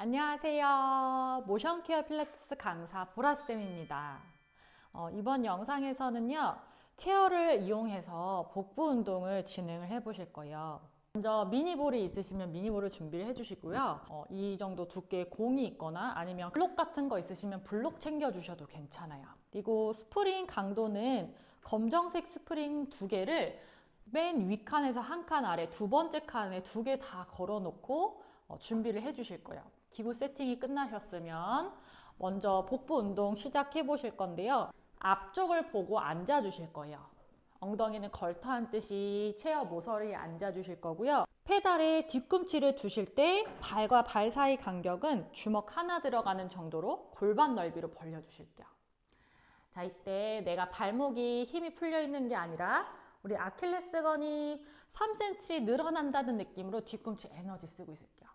안녕하세요. 모션케어 필라테스 강사 보라쌤입니다. 어, 이번 영상에서는요. chair를 이용해서 복부 운동을 진행을 해 보실 거예요. 먼저 mini ball이 있으시면 mini ball을 준비를 해주시고요. 어, 이 정도 두께의 공이 있거나 아니면 블록 같은 거 있으시면 블록 챙겨주셔도 괜찮아요. 그리고 스프링 강도는 검정색 스프링 두 개를 맨 윗칸에서 한 칸 아래 두 번째 칸에 두 개 다 걸어놓고 어, 준비를 해주실 거예요. 기구 세팅이 끝나셨으면 먼저 복부 운동 시작해 보실 건데요. 앞쪽을 보고 앉아 주실 거예요. 엉덩이는 걸터 앉듯이 체어 모서리에 앉아 주실 거고요. 페달에 뒤꿈치를 두실 때 발과 발 사이 간격은 주먹 하나 들어가는 정도로 골반 넓이로 벌려 주실게요. 자, 이때 내가 발목이 힘이 풀려 있는 게 아니라 우리 아킬레스건이 3cm 늘어난다는 느낌으로 뒤꿈치 에너지 쓰고 있을게요.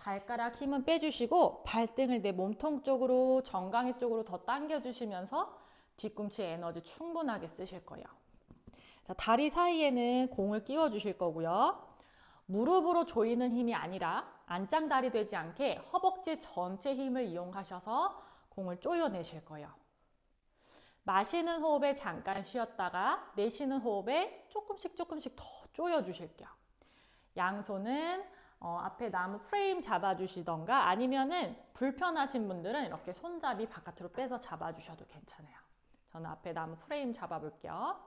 발가락 힘은 빼주시고 발등을 내 몸통 쪽으로 정강이 쪽으로 더 당겨주시면서 뒤꿈치 에너지 충분하게 쓰실 거예요. 자, 다리 사이에는 공을 끼워 주실 거고요. 무릎으로 조이는 힘이 아니라 안짱다리 되지 않게 허벅지 전체 힘을 이용하셔서 공을 쪼여내실 거예요. 마시는 호흡에 잠깐 쉬었다가 내쉬는 호흡에 조금씩 조금씩 더 쪼여 주실게요. 양손은 어, 앞에 나무 프레임 잡아주시던가 아니면은 불편하신 분들은 이렇게 손잡이 바깥으로 빼서 잡아주셔도 괜찮아요. 저는 앞에 나무 프레임 잡아볼게요.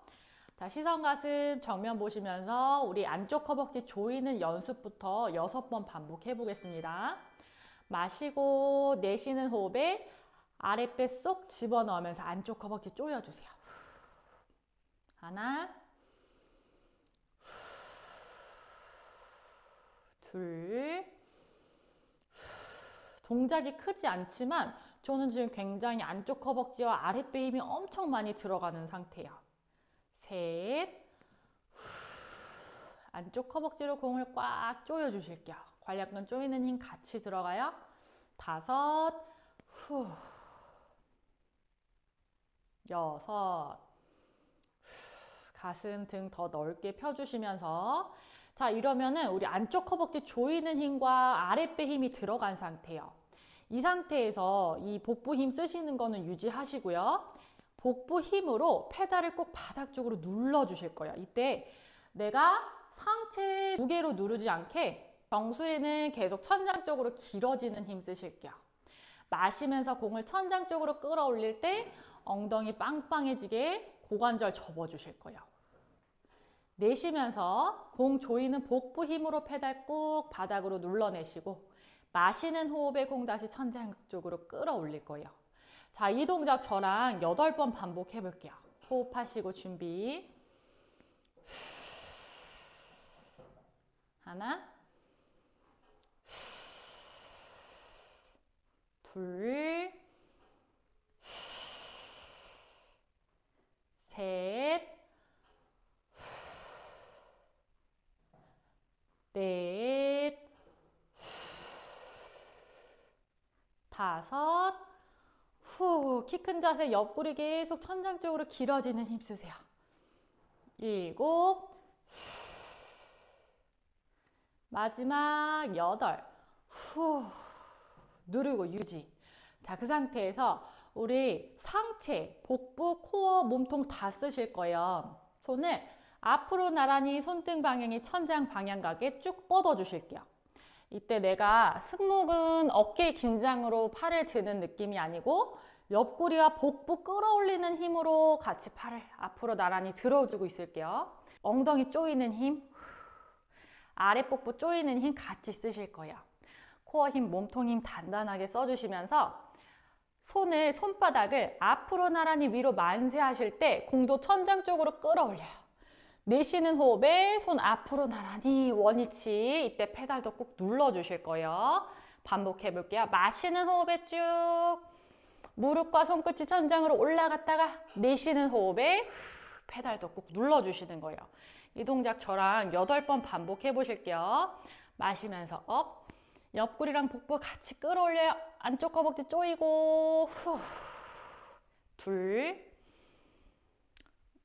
자, 시선 가슴 정면 보시면서 우리 안쪽 허벅지 조이는 연습부터 여섯 번 반복해 보겠습니다. 마시고 내쉬는 호흡에 아랫배 쏙 집어넣으면서 안쪽 허벅지 조여주세요. 하나, 둘, 동작이 크지 않지만 저는 지금 굉장히 안쪽 허벅지와 아랫배 힘이 엄청 많이 들어가는 상태예요. 셋, 안쪽 허벅지로 공을 꽉 조여주실게요. 관략근 조이는 힘 같이 들어가요. 다섯, 후, 여섯, 가슴 등 더 넓게 펴주시면서 자 이러면은 우리 안쪽 허벅지 조이는 힘과 아랫배 힘이 들어간 상태예요. 이 상태에서 이 복부 힘 쓰시는 거는 유지하시고요. 복부 힘으로 페달을 꼭 바닥 쪽으로 눌러 주실 거예요. 이때 내가 상체 무게로 누르지 않게 정수리는 계속 천장 쪽으로 길어지는 힘 쓰실게요. 마시면서 공을 천장 쪽으로 끌어올릴 때 엉덩이 빵빵해지게 고관절 접어주실 거예요. 내쉬면서 공 조이는 복부 힘으로 페달 꾹 바닥으로 눌러내시고 마시는 호흡에 공 다시 천장 쪽으로 끌어올릴 거예요. 자, 이 동작 저랑 8번 반복해 볼게요. 호흡하시고 준비. 하나, 둘, 셋, 넷, 다섯, 후, 키 큰 자세 옆구리 계속 천장 쪽으로 길어지는 힘 쓰세요. 일곱, 마지막 여덟, 후, 누르고 유지. 자, 그 상태에서 우리 상체, 복부, 코어, 몸통 다 쓰실 거예요. 손을 앞으로 나란히 손등 방향이 천장 방향 가게 쭉 뻗어 주실게요. 이때 내가 승모근 어깨 긴장으로 팔을 드는 느낌이 아니고 옆구리와 복부 끌어올리는 힘으로 같이 팔을 앞으로 나란히 들어주고 있을게요. 엉덩이 조이는 힘, 아랫복부 조이는 힘 같이 쓰실 거예요. 코어 힘, 몸통 힘 단단하게 써주시면서 손을, 손바닥을 앞으로 나란히 위로 만세하실 때 공도 천장 쪽으로 끌어올려요. 내쉬는 호흡에 손 앞으로 나란히 원위치 이때 페달도 꼭 눌러주실 거예요. 반복해 볼게요. 마시는 호흡에 쭉 무릎과 손끝이 천장으로 올라갔다가 내쉬는 호흡에 페달도 꼭 눌러주시는 거예요. 이 동작 저랑 8번 반복해 보실게요. 마시면서 up 옆구리랑 복부 같이 끌어올려요. 안쪽 허벅지 조이고 후. 둘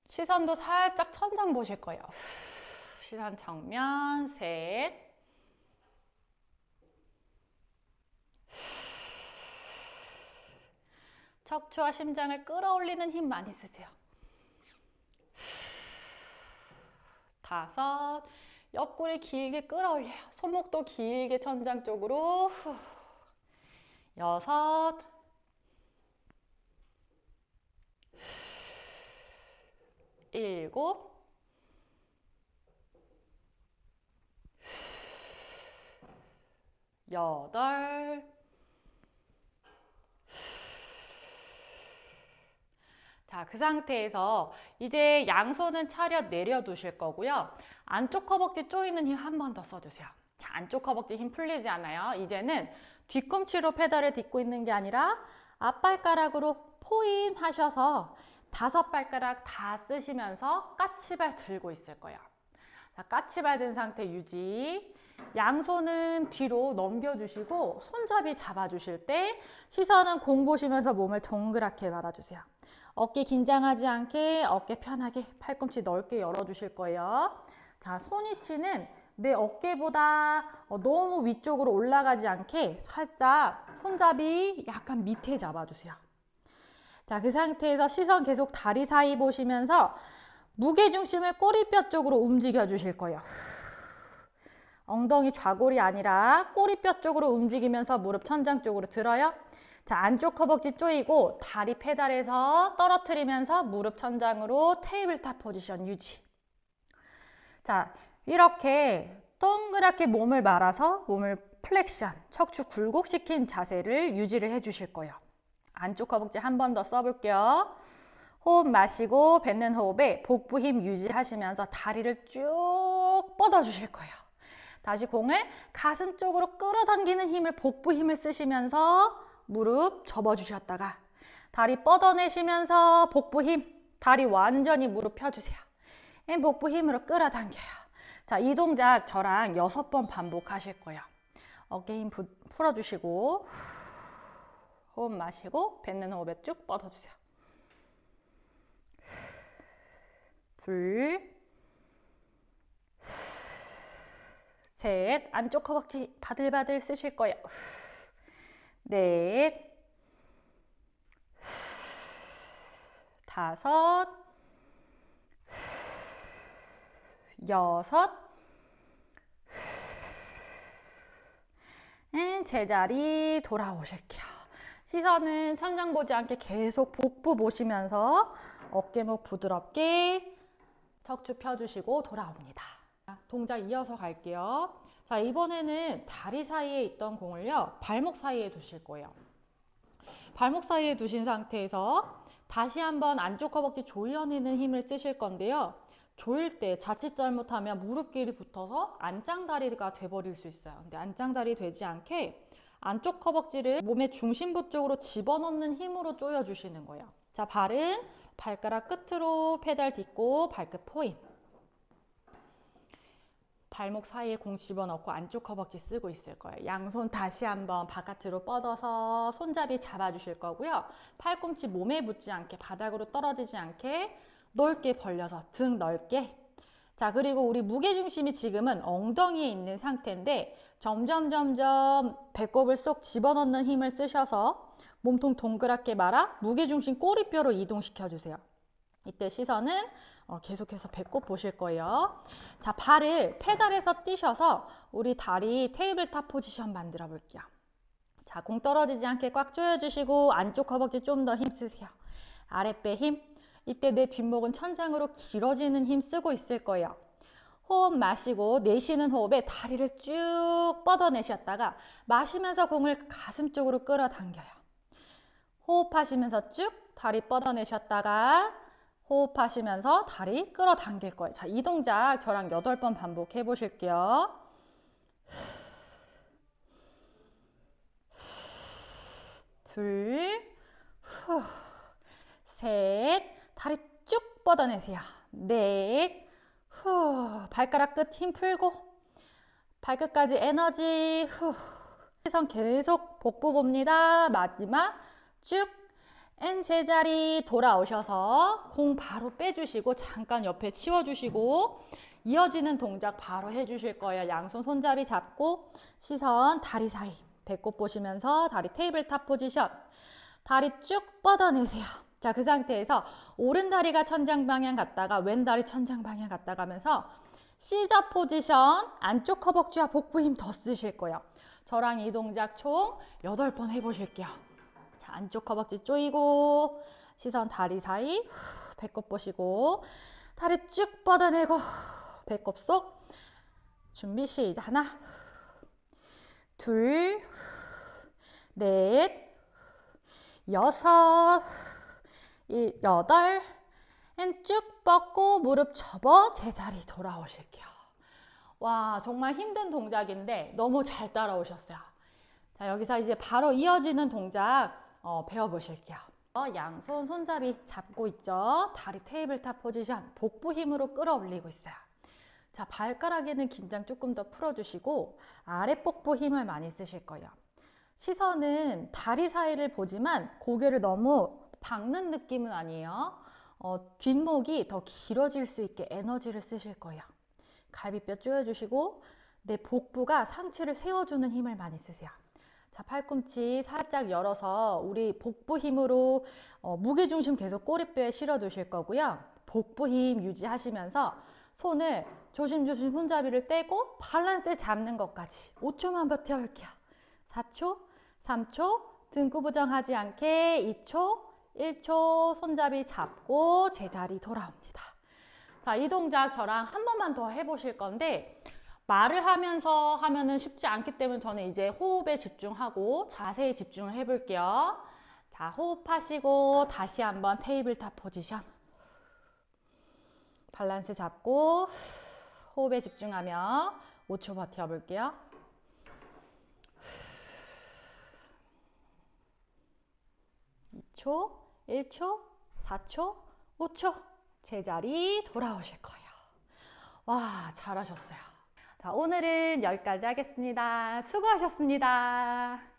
시선도 살짝 천장 보실 거예요. 시선 정면 셋 척추와 심장을 끌어올리는 힘 많이 쓰세요. 다섯 옆구리 길게 끌어올려요. 손목도 길게 천장 쪽으로 여섯 일곱, 여덟, 자, 그 상태에서 이제 양손은 차렷 내려두실 거고요. 안쪽 허벅지 조이는 힘 한 번 더 써주세요. 자, 안쪽 허벅지 힘 풀리지 않아요. 이제는 뒤꿈치로 페달을 딛고 있는 게 아니라 앞발가락으로 포인 하셔서 다섯 발가락 다 쓰시면서 까치발 들고 있을 거예요. 자, 까치발 든 상태 유지. 양손은 뒤로 넘겨주시고 손잡이 잡아주실 때 시선은 공 보시면서 몸을 동그랗게 말아주세요. 어깨 긴장하지 않게 어깨 편하게 팔꿈치 넓게 열어주실 거예요. 자, 손위치는 내 어깨보다 어, 너무 위쪽으로 올라가지 않게 살짝 손잡이 약간 밑에 잡아주세요. 자, 그 상태에서 시선 계속 다리 사이 보시면서 무게중심을 꼬리뼈 쪽으로 움직여 주실 거예요. 엉덩이 좌골이 아니라 꼬리뼈 쪽으로 움직이면서 무릎 천장 쪽으로 들어요. 자, 안쪽 허벅지 조이고 다리 페달에서 떨어뜨리면서 무릎 천장으로 tabletop 포지션 유지. 자, 이렇게 동그랗게 몸을 말아서 몸을 flexion, 척추 굴곡시킨 자세를 유지를 해 주실 거예요. 안쪽 허벅지 한 번 더 써볼게요. 호흡 마시고 뱉는 호흡에 복부 힘 유지하시면서 다리를 쭉 뻗어 주실 거예요. 다시 공을 가슴 쪽으로 끌어당기는 힘을 복부 힘을 쓰시면서 무릎 접어주셨다가 다리 뻗어내시면서 복부 힘 다리 완전히 무릎 펴주세요. 복부 힘으로 끌어당겨요. 자, 이 동작 저랑 여섯 번 반복하실 거예요. 어깨 힘 부, 풀어주시고 호흡 마시고 뱉는 호흡에 쭉 뻗어주세요. 둘, 셋, 안쪽 허벅지 바들바들 쓰실 거예요. 넷, 다섯, 여섯, 제자리 돌아오실게요. 시선은 천장 보지 않게 계속 복부 보시면서 어깨목 부드럽게 척추 펴주시고 돌아옵니다. 동작 이어서 갈게요. 자, 이번에는 다리 사이에 있던 공을요, 발목 사이에 두실 거예요. 발목 사이에 두신 상태에서 다시 한번 안쪽 허벅지 조여내는 힘을 쓰실 건데요. 조일 때 자칫 잘못하면 무릎끼리 붙어서 안짱다리가 돼버릴 수 있어요. 근데 안짱다리 되지 않게 안쪽 허벅지를 몸의 중심부 쪽으로 집어넣는 힘으로 조여주시는 거예요. 자, 발은 발가락 끝으로 페달 딛고 발끝 포인. 발목 사이에 공 집어넣고 안쪽 허벅지 쓰고 있을 거예요. 양손 다시 한번 바깥으로 뻗어서 손잡이 잡아주실 거고요. 팔꿈치 몸에 붙지 않게 바닥으로 떨어지지 않게 넓게 벌려서 등 넓게 자 그리고 우리 무게중심이 지금은 엉덩이에 있는 상태인데 점점 점점 배꼽을 쏙 집어넣는 힘을 쓰셔서 몸통 동그랗게 말아 무게중심 꼬리뼈로 이동시켜 주세요. 이때 시선은 어, 계속해서 배꼽 보실 거예요. 자 발을 페달에서 떼셔서 우리 다리 tabletop 포지션 만들어 볼게요. 자 공 떨어지지 않게 꽉 조여주시고 안쪽 허벅지 좀 더 힘쓰세요. 아랫배 힘. 이때 내 뒷목은 천장으로 길어지는 힘 쓰고 있을 거예요. 호흡 마시고 내쉬는 호흡에 다리를 쭉 뻗어내셨다가 마시면서 공을 가슴 쪽으로 끌어당겨요. 호흡하시면서 쭉 다리 뻗어내셨다가 호흡하시면서 다리 끌어당길 거예요. 자, 이 동작 저랑 8번 반복해 보실게요. 둘, 후, 셋, 다리 쭉 뻗어내세요. 넷, 후, 발가락 끝 힘 풀고 발끝까지 에너지, 후. 시선 계속 복부 봅니다. 마지막 쭉 N 제자리 돌아오셔서 공 바로 빼주시고 잠깐 옆에 치워주시고 이어지는 동작 바로 해주실 거예요. 양손 손잡이 잡고 시선 다리 사이 배꼽 보시면서 다리 tabletop 포지션 다리 쭉 뻗어내세요. 자, 그 상태에서 오른 다리가 천장 방향 갔다가 왼 다리 천장 방향 갔다 가면서 scissor 포지션 안쪽 허벅지와 복부 힘 더 쓰실 거예요. 저랑 이 동작 총 8번 해보실게요. 자, 안쪽 허벅지 조이고 시선 다리 사이 배꼽 보시고 다리 쭉 뻗어내고 배꼽 쏙 준비 시작 하나 둘 넷, 여섯, 일, 여덟, 쭉 뻗고 무릎 접어 제자리 돌아오실게요. 와, 정말 힘든 동작인데 너무 잘 따라오셨어요. 자, 여기서 이제 바로 이어지는 동작 어, 배워보실게요. 어, 양손 손잡이 잡고 있죠. 다리 tabletop 포지션, 복부 힘으로 끌어올리고 있어요. 자, 발가락에는 긴장 조금 더 풀어주시고 아래 복부 힘을 많이 쓰실 거예요. 시선은 다리 사이를 보지만 고개를 너무 박는 느낌은 아니에요. 어, 뒷목이 더 길어질 수 있게 에너지를 쓰실 거예요. 갈비뼈 조여주시고 내 복부가 상체를 세워주는 힘을 많이 쓰세요. 자, 팔꿈치 살짝 열어서 우리 복부 힘으로 어, 무게중심 계속 꼬리뼈에 실어 두실 거고요. 복부 힘 유지하시면서 손을 조심조심 손잡이를 떼고 밸런스 잡는 것까지 5초만 버텨볼게요. 4초, 3초, 등 구 부정하지 않게 2초, 1초 손잡이 잡고 제자리 돌아옵니다. 자, 이 동작 저랑 한 번만 더 해보실 건데 말을 하면서 하면은 쉽지 않기 때문에 저는 이제 호흡에 집중하고 자세히 집중을 해볼게요. 자, 호흡하시고 다시 한번 tabletop 포지션. 밸런스 잡고 호흡에 집중하며 5초 버텨볼게요. 2초, 1초, 4초, 5초 제자리 돌아오실 거예요. 와, 잘하셨어요. 자, 오늘은 여기까지 하겠습니다. 수고하셨습니다.